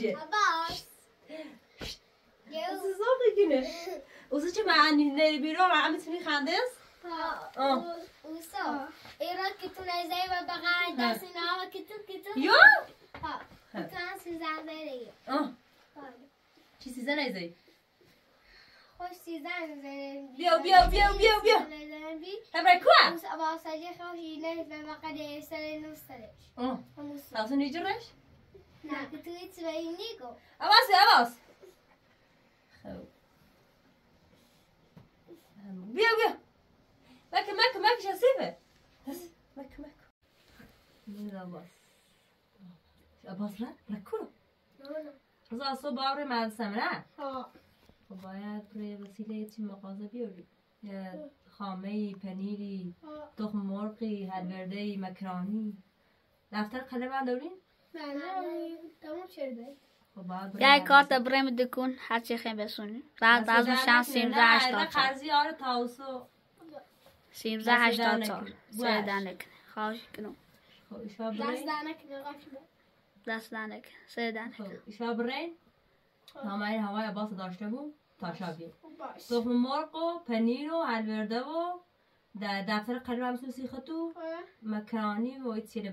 إذا هي Abbas. از زاده گینه اوزا چه معنی بیرو و عمت می خندس آه. وصو إيراد كتو نزاي وبقى داسي ناوا كتو كتو یا ها كان سيزان زي آه چی سیزن ایزی خوش بيو- بيو- بيو- بيو. بي هبرای کوه وس أبا سجي خوشي نه ببقى دي سري نوسترش آه هموسو تاسو نیجرش نا كتو يتسوي نيكو عباس عباس خب بیا بیا مکه مکه مکه شسیفه بس مکه مکه این عباس عباس را رکورو از اصلا باور مدرسه نه ها باید روی وسیله چی مغازه بیاری خامه پنیری تخم مرغی هلورده مکرانی دفتر قلم هم دارین خب یه مدرسه. کارت بریم دکون. هر چی خیلی بسونی. بعد از نکنه. سیمزه هشتاد آره تاوسو. سیمزه هشتاد باش. سه دنک خواهش کنم. خب دست نغاش دست دنک سه دنک خب ایشا برین نامه این هوای عباس داشته بود تا شبیه باش. تخم مرغ و پنیر و هلورده و در دفتر قلم هم بسون سیخه تو مکرانی و ایت سیره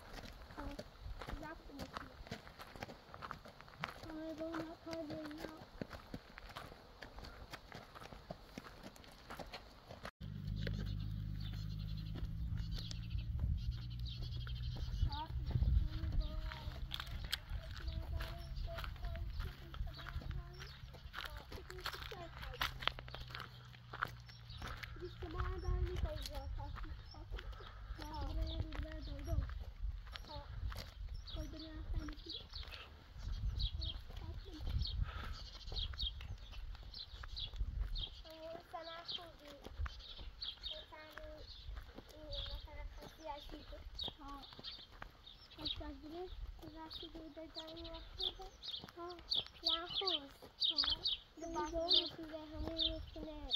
تمام هوای من عباس کوره برای ماذا واسطة مو أبا باشه باشه أباش بكان خب ایشا زی بیین فقط خب چی شو تو نمو باش.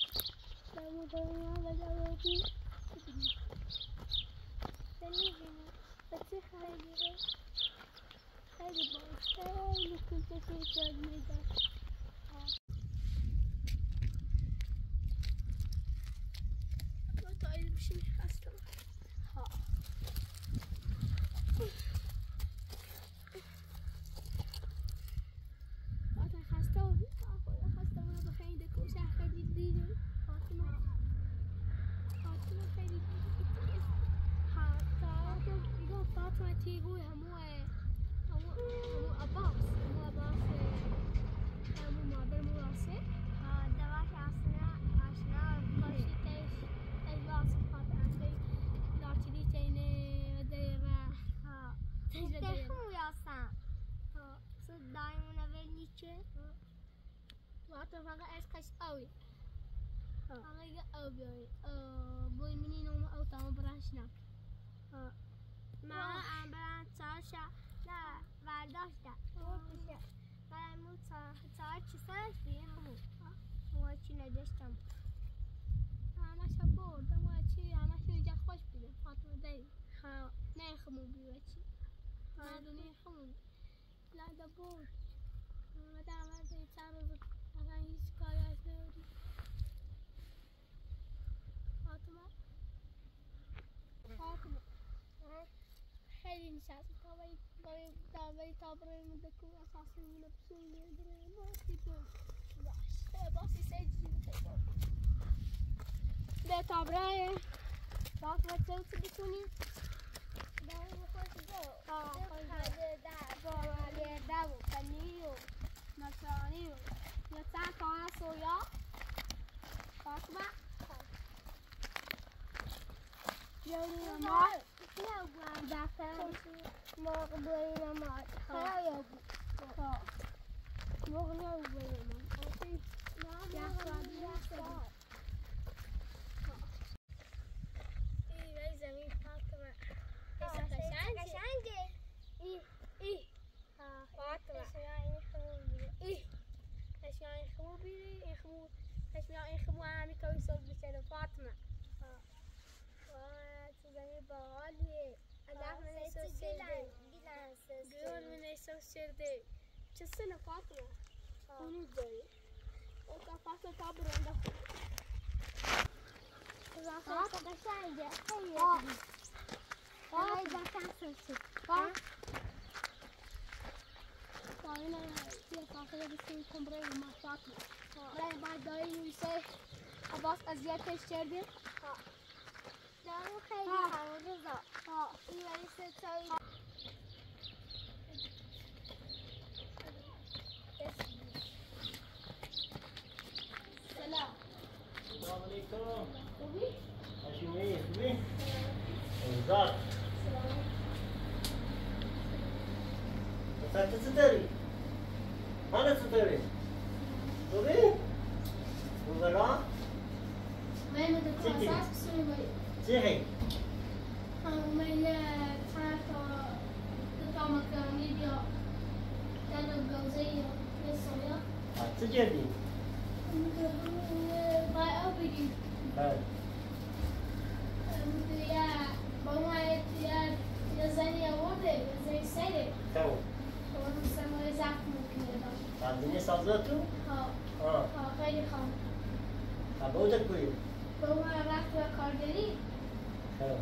برم سلامت أو خلاص بی قضا زی بین خب نه هوای Laten we vangen eens kais ouwe. Vangen je ouwe. Boy menino uma auto uma branchna. ما برای چارشا نه برداشت کرد برای مو چار چی سرش بیه مو مو چی نداشتم همش برد مو چی همش اینجا خوش بیده فاطمه دایی ها نه خمو بیوه چی مردونه خمو لادا برد مدام از این چار رو لا دبور ما دام هذا يتعرض على هيك كايات لوري فاطمة فاطمة خیلی نشست تاوی تاوی تاوی تابره من دکو اساسی من بسونی دري ما تيكون باش باسی سجی ده تابره فاطمة تلت بسوني soya. Bakma. Yoni mama. Ya gwan bakta. Mo boy mama. Ha ya bu. Ha. Mo gna boy mama. Ya gwan ya إيه زميل فاطمة قشنجة إيه إيه فاطمة إيه أشياء يخمو بي يخمو أشياء يخمو عامي كوي صوت بسنة فاطمة زميل بغالي أنا من يسوي سيردي قول من يسوي سيردي جسنا فاطمة ونودي وكا فاطمة تعبر عند أخوك قشنجة اه اه إذا كان برای بعد دایی میشه عباس اذیتش کردیم دارو خیلی ها. حوضا ها این ولی ستایی سلام السلام عليكم خوبی؟ هاشمي خوبي وزار بس تستري أنا تستري خوبي وزرا من دکتر چی؟ اساس بسونی بایی صحي من چند تا دو تا مکرونی بیا دل گوزه سویا تجربي بای او بگیم هاي ya bama ya ya zani ya wote ya zani sere تو بنیست ازاتو خب. ها ها خب، خیلی خوبه بورو تا کوین بوم راحت کار درین سلام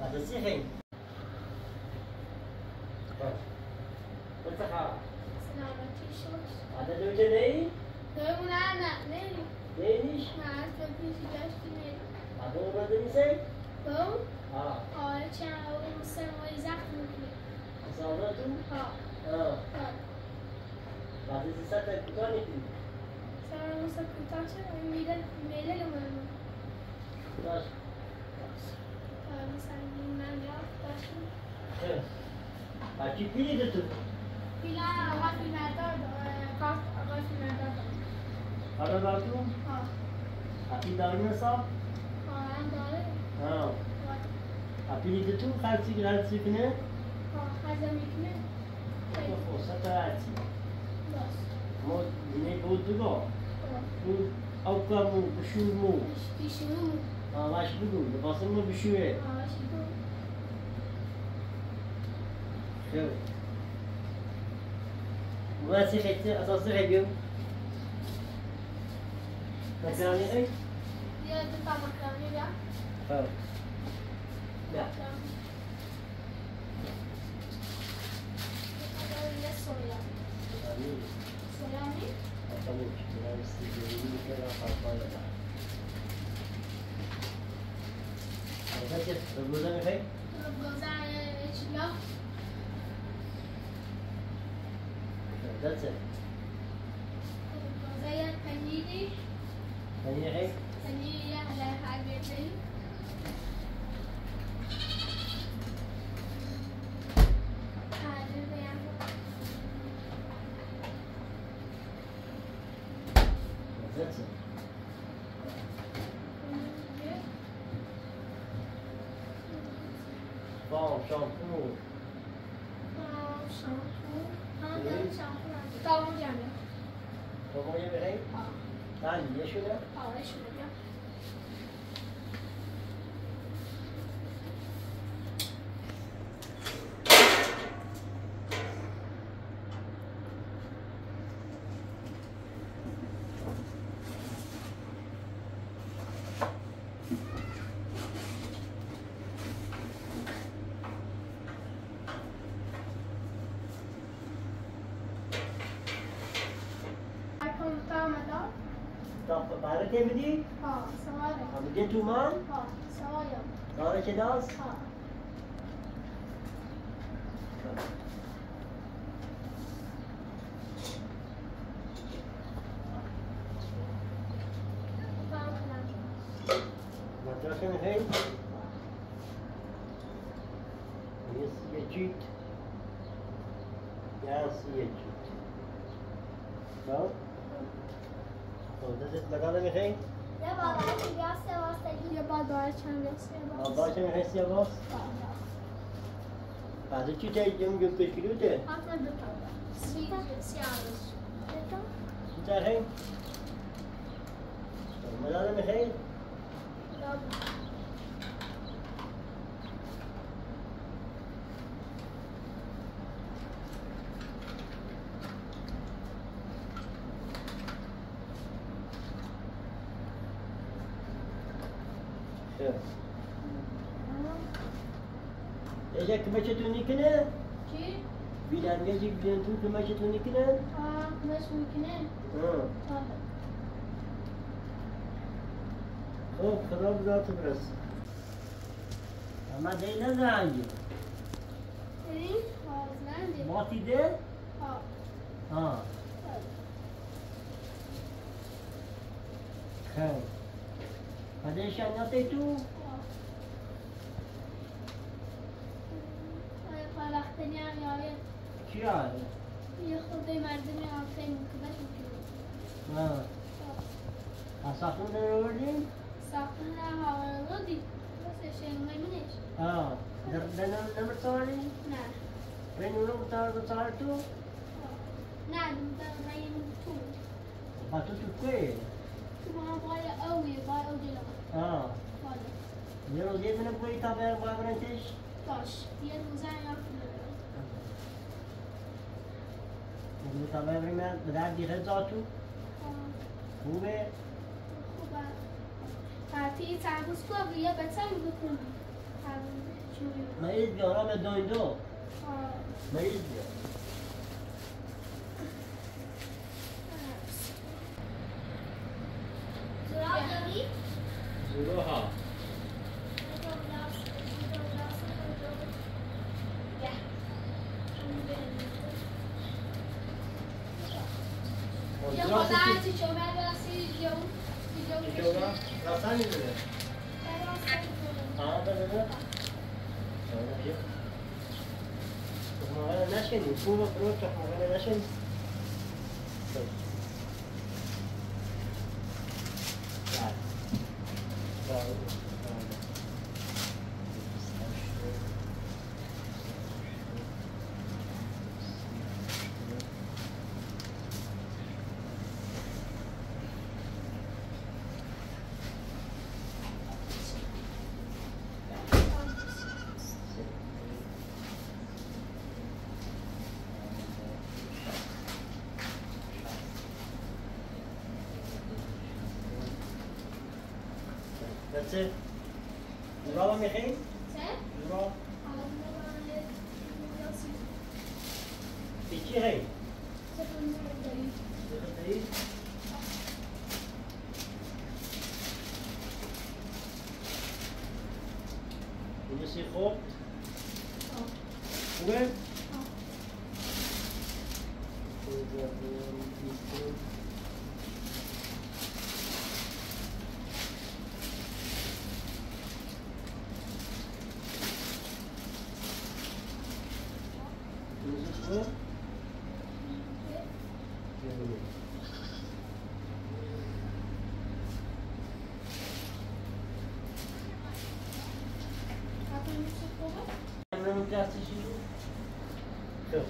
باشه صحیح rakibine? Hazemlikine? To força atrás. Ne buldugo? Bu avkamu, büşürmu. Büşürmu. Avaş budu, basın mı büşüre? Avaş budu. Evet. Münasip etti, asası veriyor. Makarnayı ay? Ya, tutam makarnayı ya. Evet. Ya. Makarnayı. سلامي الطابور ملابس الجميل كذا قرطانة عرفتي تطلب لنا بخير؟ طلب على شباب عرفتي؟ زي الفنيني فنيني حيك؟ فنيني على حاجتين تاو کو تاو شامپو تاو چانه تو کو می رین؟ نه شده. ساره که بدی؟ ها سواره تو من؟ ها سواره ساره که داست؟ ها مدرسه میخوایی؟ یه چیت یه سی چیت خب؟ خب دستت مقاله میخوایی؟ یه بادای دیگه سه واسه یه بادای چند سه آبا چه میخوایی سیاه باز؟ بعد چی تایی جمع گفت کلوته؟ حتی دو تا سی باشه تو نیکنه؟ آه، مش می‌کنه آه خب، خدا به ذات برس اما دهی نزنگی دهی؟ آزنگی ماتی ده؟ آه آه خیلی خدای شنگت ای تو؟ آه آیا پا وقت نیم یاید؟ یه خورده مردمی هم خیلی مکبش می‌کنه Ha. Asafın ne ördün? ساختن هوا رو دید بس شنگای منش Ha. Denem nemir sari? نه Ben onu mutarda sartu? نه دیدم ریم تو Batu tukwe. تو ما بای اوی بای او جلو Ha. بالا Ne o diye benim koyu taber bağırınteş? باش یه روزه ben bedar diye zatu. Bu ve خوبه تعطیل تعبوز کو بکنم شوری meriz diyor ama döndü. آه. Meriz diyor. زراب داری؟ Zuruha. uno por otra por revelación. Entonces, você? Meu nome é Henrique. just as usual? Cool.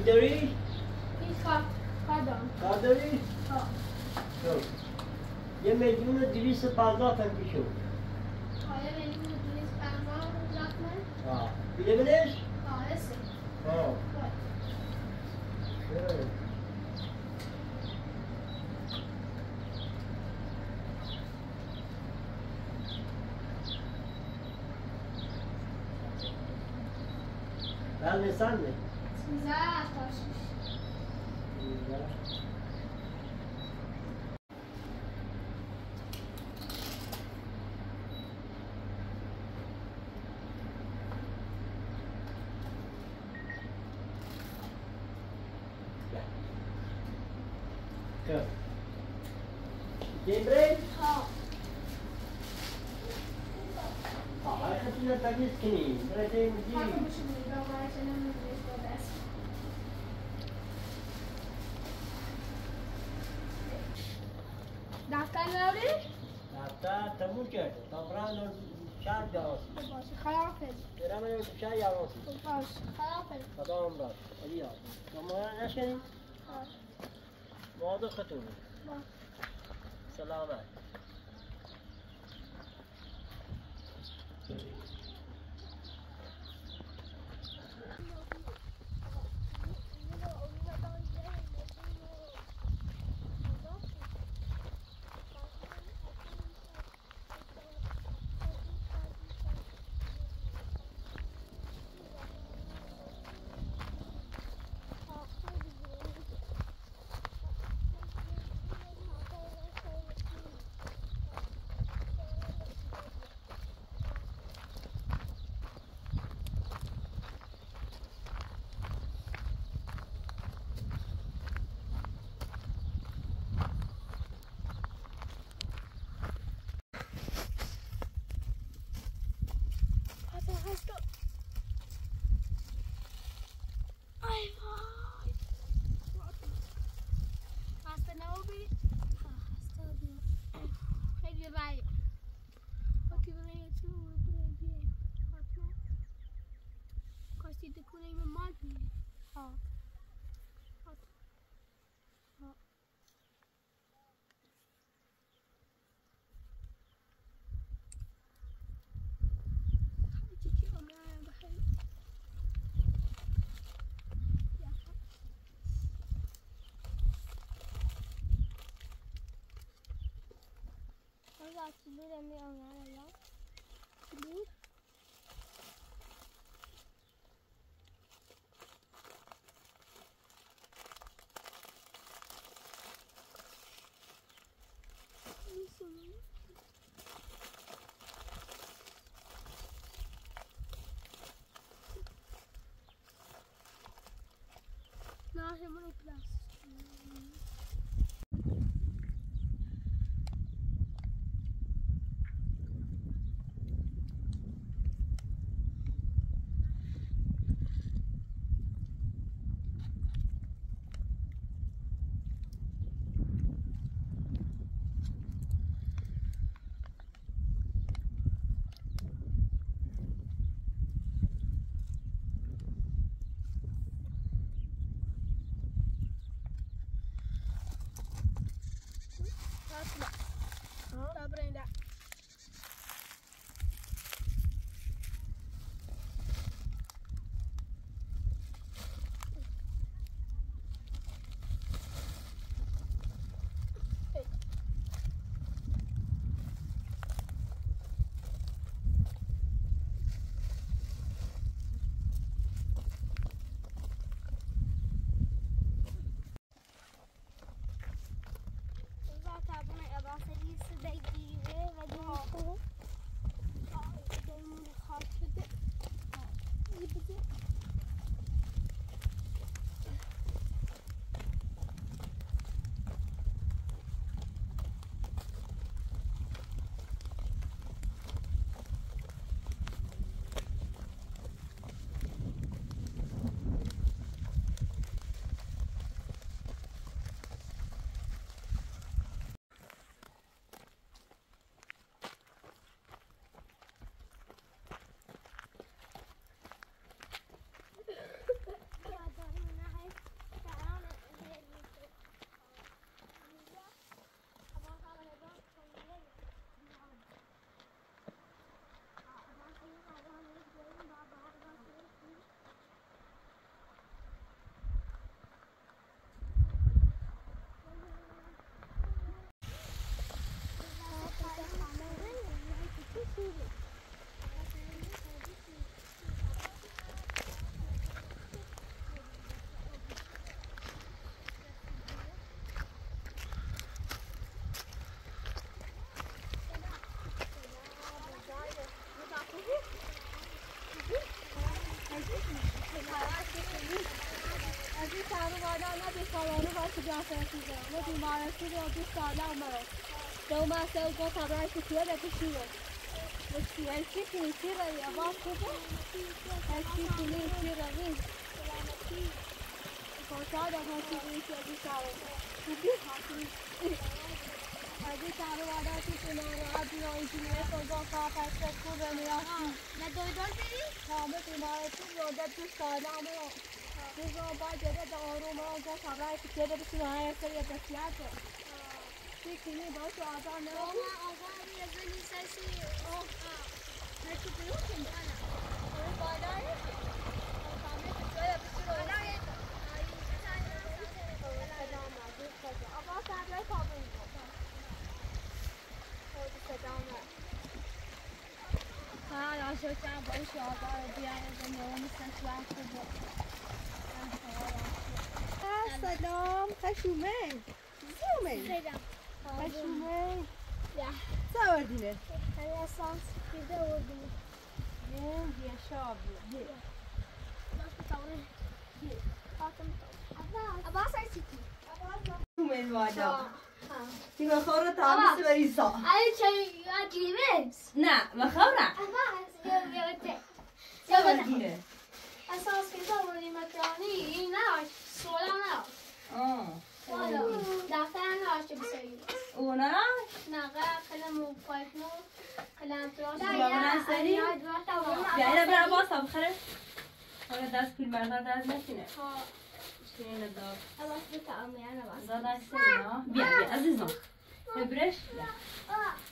Victory, این خواه خواه کار داری؟ ها. یه میلیون و دویست و med که بشه میگم باید چنین میگویش با دست دفتر داری؟ Hatta تموم کرد. تا برای شهر جواز. باشه خلافز برای من شهر جواز. باشه خلافز خدا عمرت. علی آقا. شما نشکنید؟ مواظب خودتون. باش. سلامت. Salaam. aslında demiyorlar ya. Bu Nasıl? Nah, hemen وادا نه بیخوابانه با تو جافرتی دارم و بیمارسی رو دوست دارم مرا دو مسئله گفت خبرش که توی بکی شیره بچی هلکی کنی چی رو یا باز خوبه کنی چی رو بین خوشا دم هستی از این سر خوبی هستی از این وادا تو کنار را بیرا این کنی کجا کار هست خوبه می‌رسی نه دویدار بری؟ کامل بیمارسی رو دوست دارم مرا Digo, vai, deve dar um rumo, já sabe, que quer ele se vai, essa é da fiata. Se que nem vai to azar não. Ama ağam yazın sesi o. Ne çıkıyor ki? Oi, vai dar. Sabe que foi a pessoa. Ana ye. Aba sen de kaldın. Ha, ya şu sen boş ya da bir yerde ne olmuş sen şu an سلام. خشومه. زیومی خشومه. حسومی چه ور دی نه یه شابی یه با چطوره یه با چطور از این سر حسومی وارد این و خورا تابستی و دی سه ایش اتیم نه و خورا از این نه Sola var? آه Valla. Daftar var ki bir? اونا Ne kadar kalem o fayfno. Kalem tıraş. زبان سری بیایید برای باز تا بخره حالا دست پیل بردار دست نکنه شیرین دار Abbas bir tane yana var. زادن سری ها بیا بیا عزیزم ببرش بیا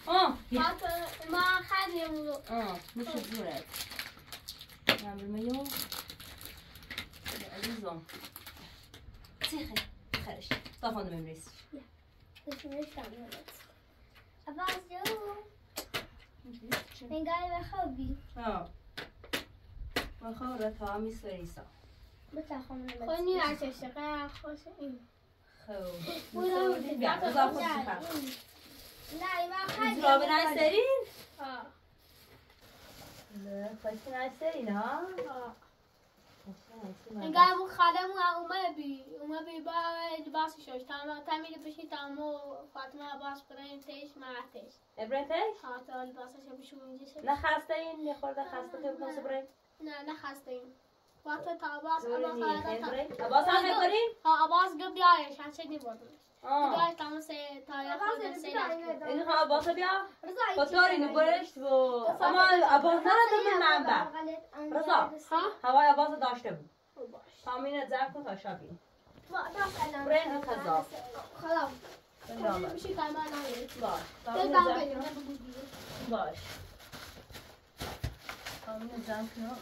آه ma خیلی مولو. آه مش زورت نعمل مايو يا سيخي خرج طافون ممريس Düşünmüş tanıyoruz. Abbas yo. Ben galiba خوابی. اه وخورة طعامي سريسة بتاخم خونی ارتشه قرار خوش این. خو بیا بزا خود سفر نه ما خیلی. زرابه نای سرین آه. لا خواهی نای سرین ها من galiba خالم و اومه بی اومه بی با باسی شوش تمام تمیل بشی تمام فاطمه باس برای تیش مرتش. ابرتش حالا لباسش بشو اینجا. نه خسته این یه خورده خسته که بکن سبرین نه نه خسته این. فاطمه تا باس اما خالد تا. عباس هم نکنین ها آواز گم بیایش هر چه نیبودم. آه. بیای تمام سه تا یا خود سه لحظه. این خواه عباسا بیا. خطاری نبرشت و اما عباس نرده من منبع. رضا هوای عباس داشته بود. تامین زرد کن تا شابین برین من نمیشه باش. تامین زرد کنیم کن. باش. تامین زرد کن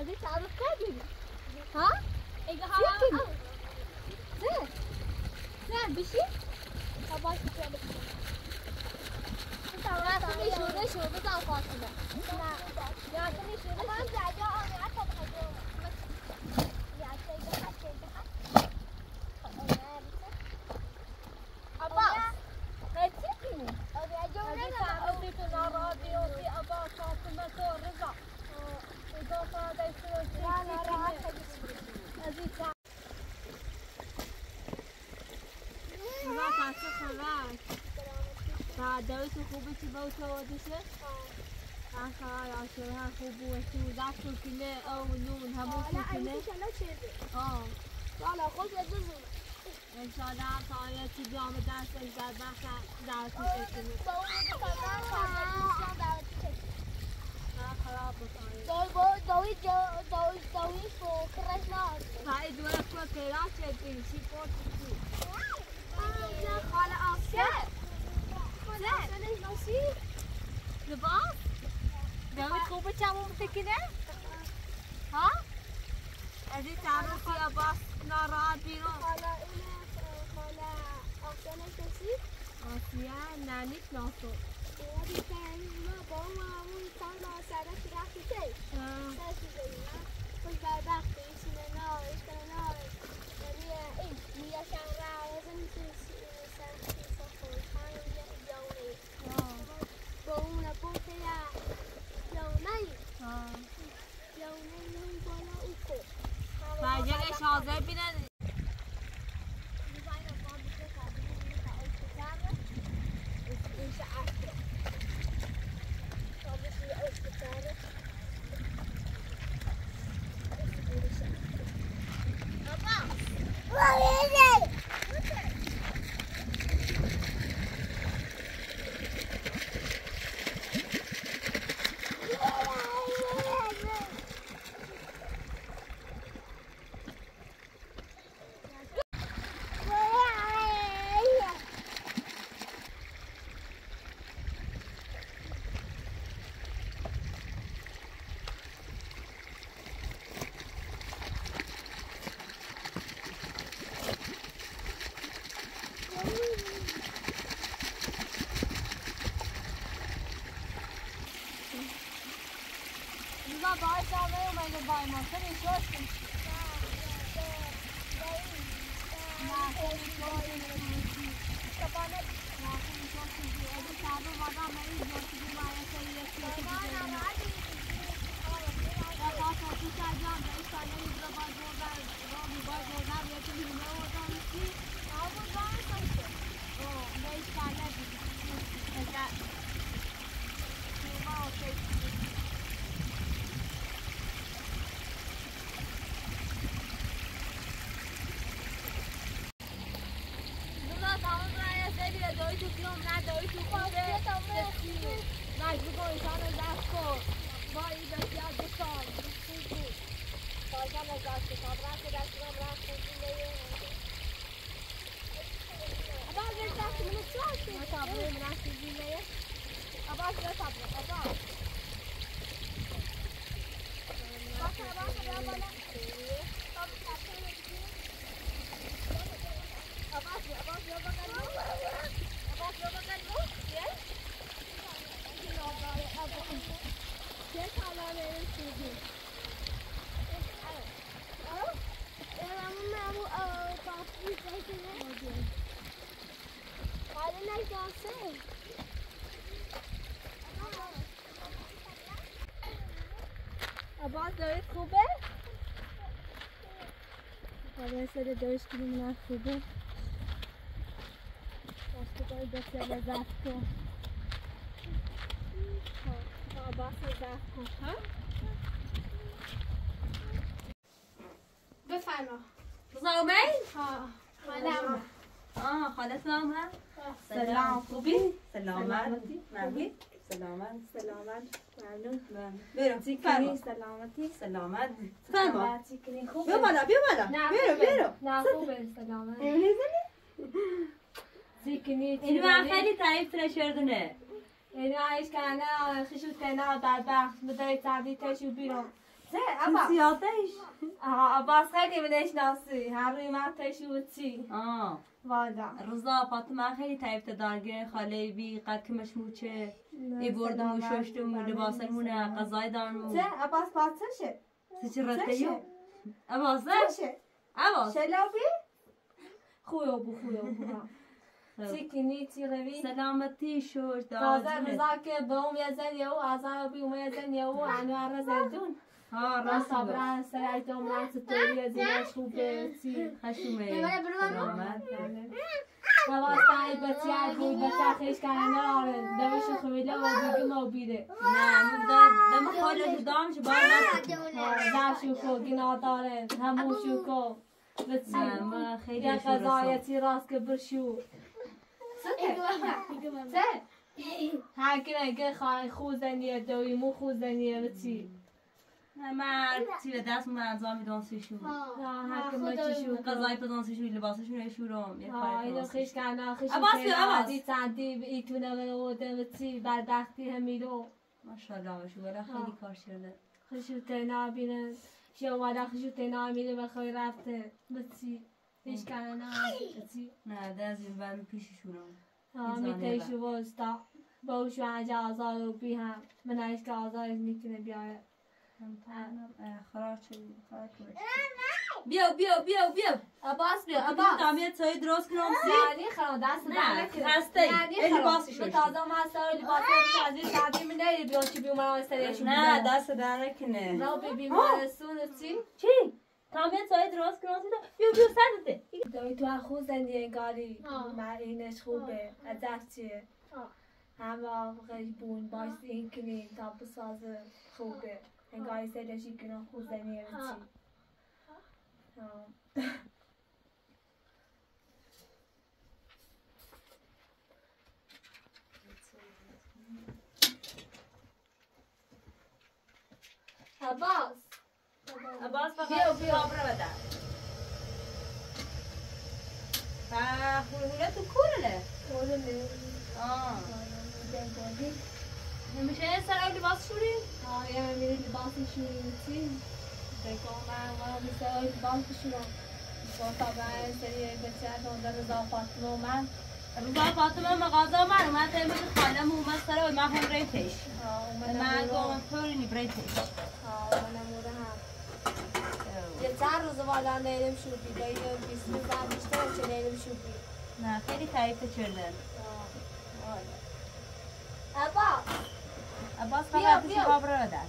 از این تعرف کردی؟ ها؟ ایگه Çirkin. ها نه نه بشی؟ باش بشه Ya کنی شده شده تا فاطمه یا کنی شده من زجا آن حتی بخوام عباس هاتي کنی از این تعرفی تو نارادی و تی عباس فاطمه تو رضا اضافه دایسته و چی از این تعرف ما خاصه خلاص بعد تو خوبه چی با تو ودشه آخه یا شما خوب و دست کنه او نون همون کنه آه. والا خود بزن ان شاء الله تا یه چی بیام دست در بخش در کنه با اون دعوتی خراب دوره چه چی خاله آفشه خاله آفشه نشی لباس داوید خوبه چمون بتکنه؟ ها؟ از این تعرفی عباس ناراحت بیرون حالا اینه حالا آسانه کسی آسیه ننیش ناسو یا بیتن ما با اون همون تان آسانه که رفتی تی سرسی بگیم خوش بدبختی ایشونه نار ایشونه نار یعنی این میگه شن را آوازه می‌تونی سرسی سخور خانم جاونه با اون بوته یا جاونه جاونه اون بالا او کو فرجقش حاضر بینن سر دارش کنیم نه خوبه. دست باید دست لذت کن ها؟ بفرما. زامین؟ ها حالا آه خالت هم؟ سلام. خوبی؟ سلامت. ممنون. سلامت. سلامت. ممنون. برو سلامتی. سلامت. فرما؟ بیا بالا بیا بالا نه برو. برو نه خوبه سلامت امروز چیکنی این من خیلی تعریف نشردونه یعنی عیش کنه خیشو کنه بدبخت بدهی تعدی تشو بیرون این ابا سیاتش آها عباس خیلی بنشناسی هر روی من تشو چی آه وادا رضا فاطمه خیلی تعریف دارگه خاله بی قد که مشموچه ای بردم و ششتم و لباسمونه غذای دارمو چه عباس پاتشه C'était rattaillé. Avance, avance. شلافي خويا ابو خويا ابو سكنيتي ربي سلامتي شورت غزال غزاك يا دوم يا زن يا هو وما يا زن يا هو عنوار زادون ها راست راست با برن سر ایتام راست توری از اینش خوبه چی خشومه سلامت حواستای بچه هرگوی بچه خیش کنه آره دوش خویله و دیگه ما بیره نه من دا دم خاله دام شو بار نست زر شوکو گنا داره همون شوکو نه بچی ما خیلی شو قضایتی راست که برشو چه؟ هرکی نگه خواهی خوزنیه دوی مو خوزنیه بچی چی به دست من انجام میدم سشو نه هرکی ما چی شو قضای پدان سشو لباسشون یه ها کنم خیش کنه خیش عباس بیا، عباس. دی چندی ایتونه بوده بچی بدبختی همیدو ماشاءالله باشو ولی خیلی کار شده خشوته نبینه شو اومده خشوته نمیده بخوای رفته بچی هیچ کنه نه بچی نه از این ور پیششونم میتیشو وستا باوشو انجا آزار رو بی هم من که آزارش می‌تونه بیاره شدی خراب شدی بیا بیا بیا بیا عباس بیا عباس. عباس تامیت سایی درست کنم. سی یعنی خرا دست نه، در خسته ای. یعنی ای خرا لباسی به شوشتی. تازه ما سر لباس از این شادی می نه بیا چی بیومن استریشو نه دست در نکنه. را به بیمارستون چی چی؟ تامیت سایی درست کنم سی بیا بیا سرته. دوی تو خوب زندگی گاری. مرینش خوبه. ازت چیه؟ آه. همه آقای بون باش این کنی تا بسازه خوبه. انگاری سیدشی کنم خوب زندگی چی آه. آه. عباس عباس بیا، فقط بیا. خبره بده و خوله تو کوره نمیشه؟ سر لباس شوری؟ آه یه میری لباسشون چی؟ بگم من ما بیشتر لباسشون با طبعا سری بچه دونده رضا فاطمه من. روزا فاطمه مغازه من اومد امروز خانم اومد سر و من هم ریتش. من گفتم طوری نی ریتش. آه اومدم مورد هم یه چند روز والا نیلم شوبی بیست روز هم بیشتر چه نیلم شوبی نه خیلی تعریف کردن عباس عباس فقط بیا. خبره بده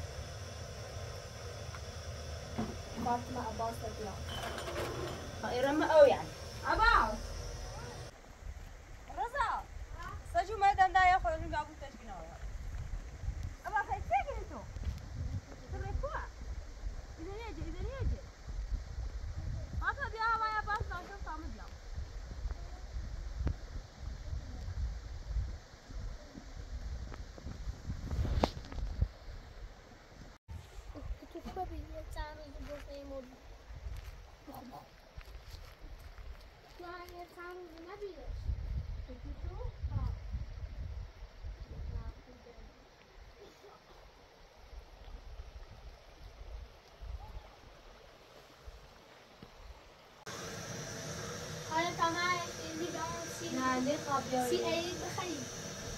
فاطمه عباس بیا. ایران او یعنی علاقة بسي أي بخير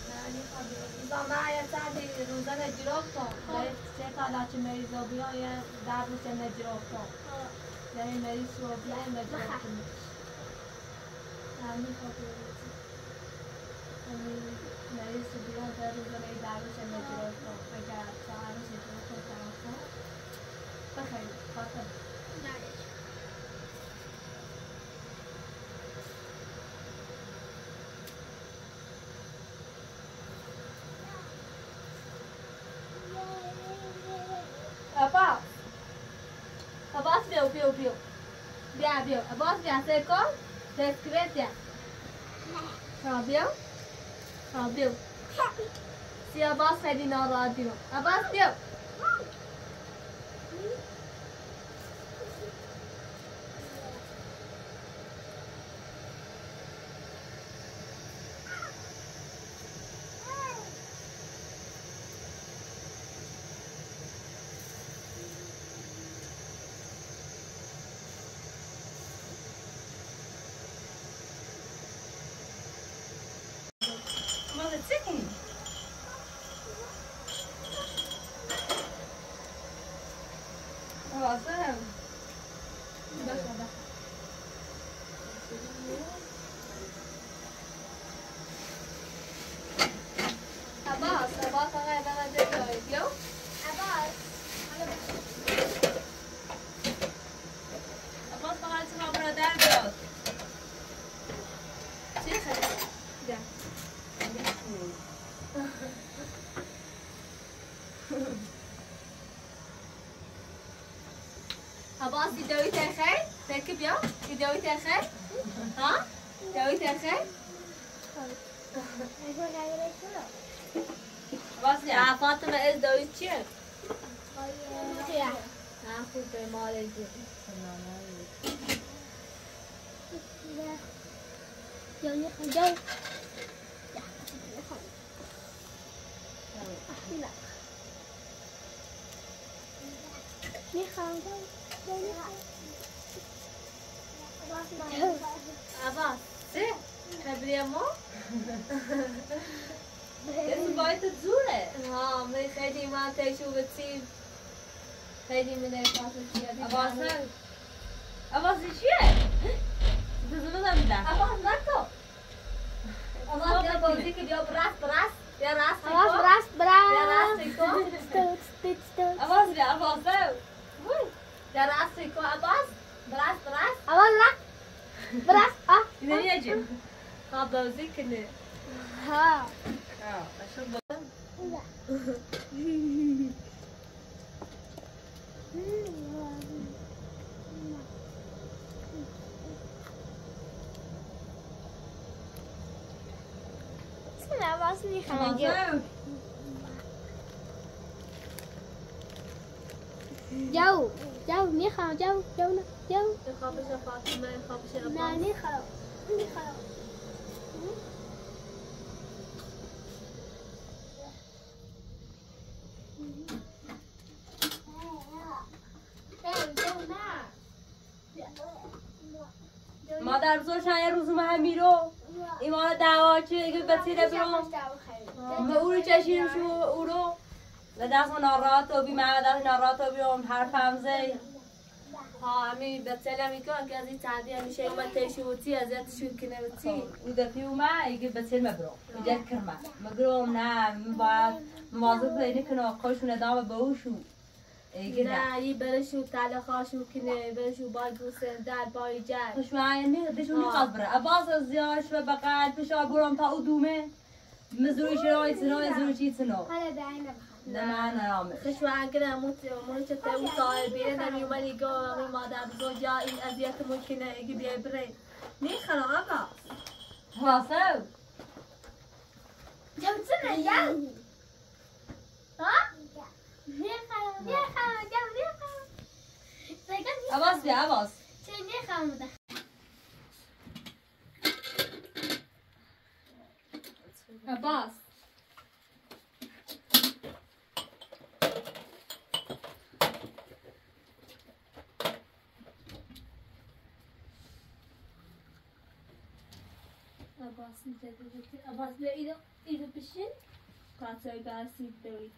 ما علاقة إذا معي سعدي روزانة جرابتا سيطة لاتي مريضة بيايا دعب سنة جرابتا لأي مريض سوى بيايا مجرابتا علاقة بيايا مريض بيايا روزانة دعب سنة جرابتا فجأة تعالوا سنة جرابتا بخير خاطر نعم viu Bia, bio. A voz bia seco, se escreve. Só viu Só viu Se a voz é de novo, ótimo. A voz viu Abbas, idee tegen? Denk op jou? Idee tegen? Ha? Idee tegen? نگو نگره چرا عباس Ja, یا Fatima is doodje. چرا Ja, goed, bij Maletje. یا یه خدا می‌خوام عباس چه؟ خبری ما؟ اسم باید زوره ها من خیلی ما تیشو بتیم خیلی من نفاسم عباس نه عباس این چیه؟ بزن بزن میدم عباس نکو عباس بیا بازی که بیا برس برس بیا راست آواز کن براس بیا براس راست کن ستوت ستوت ستوت عباس بیا عباس نه بیا راست Beras ko atas, beras beras. Awal lah, beras ah. Ini aja. هذا وزيك اللي ها آه اشرب لا سنة باسني خنجر جو جو می‌خوام جو جو نه جو خوابش فاطمه خوابش نه می‌خوام می‌خوام مادر بزرگشن یه روز هم میرو. ایمان دعوا چه دیگه بسیره برو. به او رو شو او رو. به دست من نارات و بی معدت نارات و بیام حرف همزه ها همین بچه می‌کنم که از این تعدی همیشه من تیشو بودی ازیتشون کنه بودی او دفعی اومد ایگه بسیر مبرو. ایجاد کرمه. مگرم نه من باید مواظب اینه کنه خوشون ادامه به او شو. ایگه نه نه. یه برشو تله خاشو کنه برشو با گوسه در بای جر خوشمعی نه دشون می‌خواد بره. عباس از زیاش و بقید پشا برام تا او دومه مزروی شرای سنای زروی چی سنو حالا دعینا نه سایه بیره نمی اومدی گو امی مادر بزرگ یا این اذیت ممکنه اگه بیای بره نه خلا آقا واسه جو چنه جو ها می‌خوام می‌خوام جو می‌خوام سگا عباس بیا عباس می‌خوام ده عباس عباس بیا ایدو ایدو بشین کاتای باسی دوی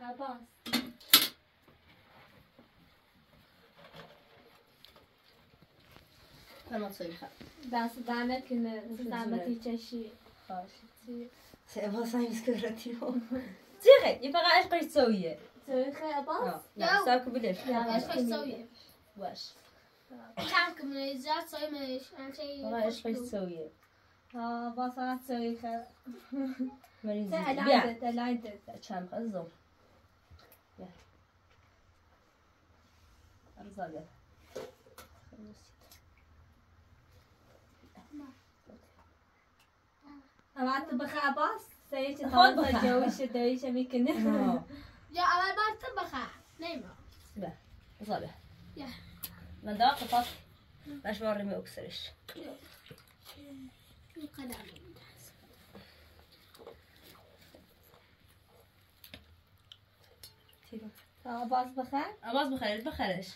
عباس فرما تصویر خب دست دمه کنه زحمتی چشی سه عباس هم مسكرتي تيغي يبقى اش بغيتي تسوي تسوي لا ساكو بلاش اش بغيتي تسوي واش تعرفك من الجات تسوي من شي والله اش بغيتي ها بصرة تسوي خير مريض تاون بخ. جویش دویش می‌کنه يا اول بار تبخه نيمة لا صالح يا. من داق فط باش ورمي اكسرش القدم عباس بخ عباس بخير بخرش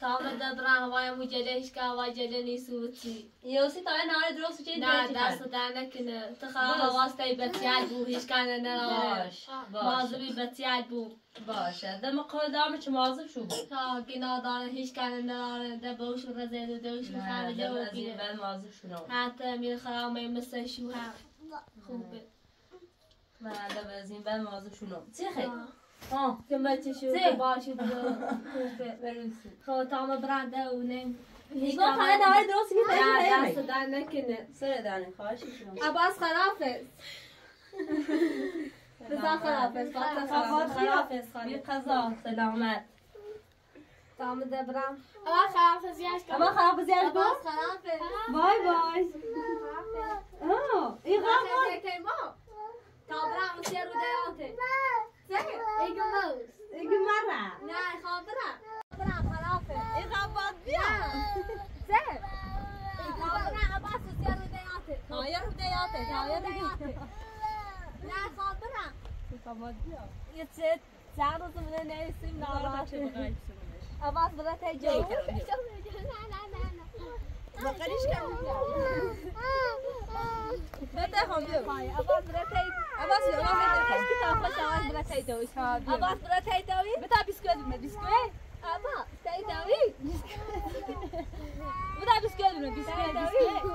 تاون دبرا هوای مجلش که هوای جله نیسوتی يوسي طالع نهار دروس جيد نه دست در نکنه تخوا هواسته بتیال بو هیچ کنه نه باش باش مازوی بتیال بو باشه دم قدام چه مواظب شو بود تا گنا داره هیچ کنه نه ده بوش و رزه ده دوش نه می‌خواه دم جو از این بیره بعد مواظب شو نو حتی میره خرامه مثل شو هم خوبه نه دم از این بعد مواظب شو نو چی خیلی آه که بچه شو زی. که باشی بده خوبه بروسی خب تام برنده و نیم هیچ طالع نهار دروس جيد نه دست در نکنه سر دانه خواهش شو عباس خرافز رضا خرافز فاطمه خرافز خرافز بی خرافز قضا سلامت تام دبرم اول خلاص زياش اجموز اجمرة نعم خاطرة خاطرة خرافة اغبط بيها زين خاطرة اباسس يا ردياتك ها يا ردياتك ها يا ردياتك نعم خاطرة اغبط بيها يتسد تعرض من النعيسين على راسي اباس بدها تجي لا لا لا ما قاليش كامل بتاعهم يو أباس براتاي أباس يو أباس كتاب خلاص أباس براتاي دوي أباس براتاي دوي بتاع بسكوت من بسكوت أبا تاي دوي بتاع بسكوت من بسكوت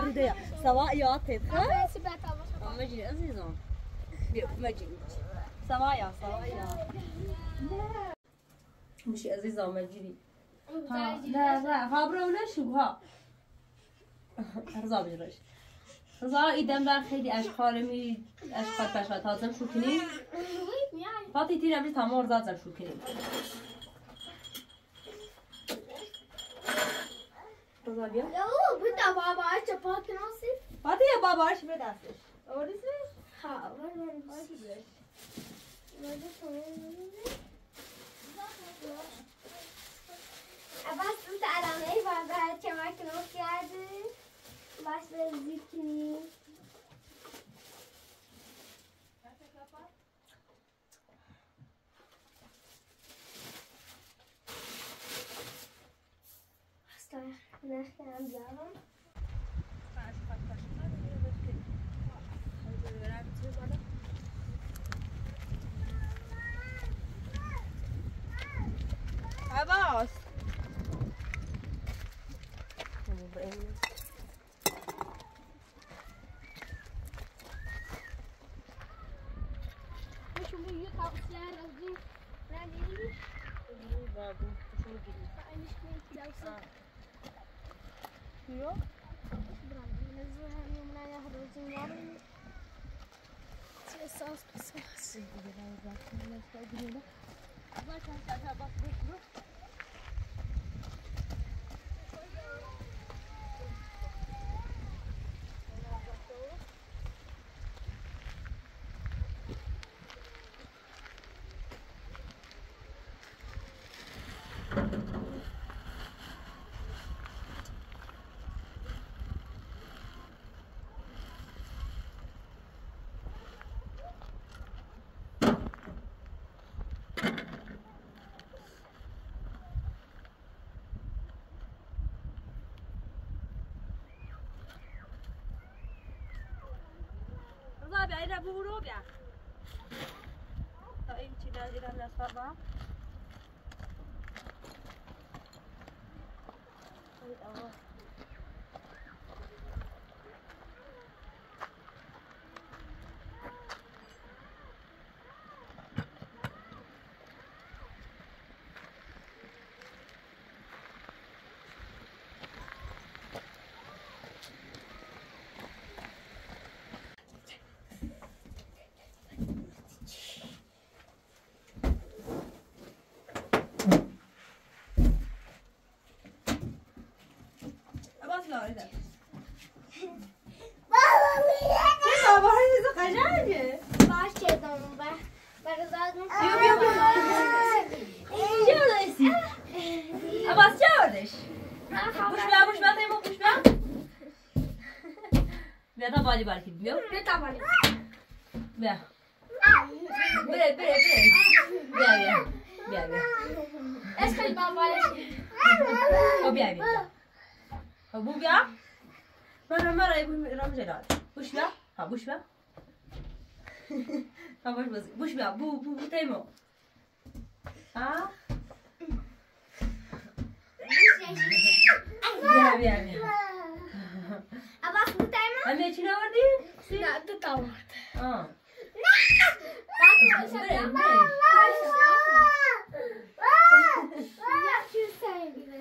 رودي سواء يعطي مجري عزيزون مجري سوايا سوايا مش عزيزة مجري لا لا خابرة ولا شو ها رضا بجرش رضا ایدم بر خیلی اشکال می اشکال پشت تازم شو کنیم فاتی تیر امری تمام رضا زم شو کنیم رضا بیا فاتی یا باباش به دستش آوردیش بس اون علامه ای باید کمک نوت کرده بس به زیکنی عباس شو میگه تاکسیان از این ندیدی؟ اینش میگه دوستا چیو؟ برام نزو همین من یه روزی یارم چه ساس بساس رضا بیا اینا برو بیا تا این چی داری اینا نصفر با عباس لا اینا بابا هنوز قشنگه باش کردم و برزاد بیا بیا بیا چی آوردیسی؟ عباس چی آوردش؟ بوش بیا بوش بیا تیمو بوش بیا بیا تا بالی بالی بیا بیا بره بره بره بیا بیا بیا بیا اسکل بابالش خب بیا بیا خب بو بیا مرا مرا ای بو رام جلال بوش بیا ها بوش بیا ها باش بازی بوش بیا بو بو بو تیمو ها بیا بیا بیا عباس بوتایم همه چی نوردی؟ نه دو تا آه باتو بره باشم بره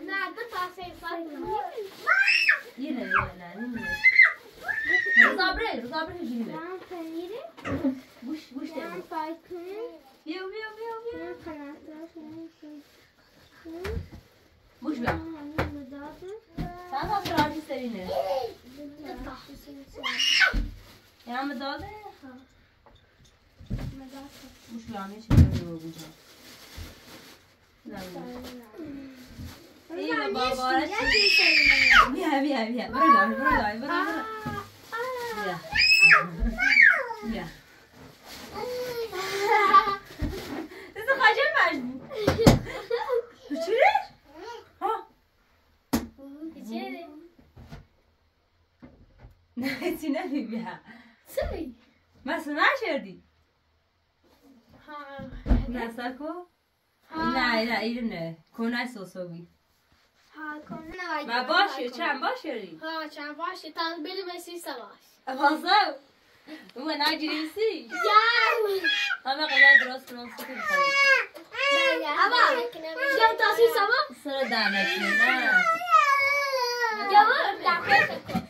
نه دو تا سیفات یه نه یه نه نمیشه رضا بره رضا بره جیبه من پنیره بوش بوش من تیمو فایکن بیا بیا بیا بیا من پرستار شدم. موش بیا چند تا فرانسی سرینه یه همه داده موش بیا همیشه بیا بیا این بابا را چی بیا بیا بیا برو گای برو گای برو برو بیا بیا This is خواهشم مجبور تو چی ریش؟ ها نه چی نمی بیا مثل نشردی نه سکو نه نه ایرم نه کنه سوسوی ما باشه چند باشه ری؟ ها چند باشه؟ تا بلی بسی سواش بازم او نجریسی همه قدر درست کنم سکو بخوایی اما یا تاسی سوا سر دانشی نه. یا دفعه